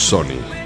Sony.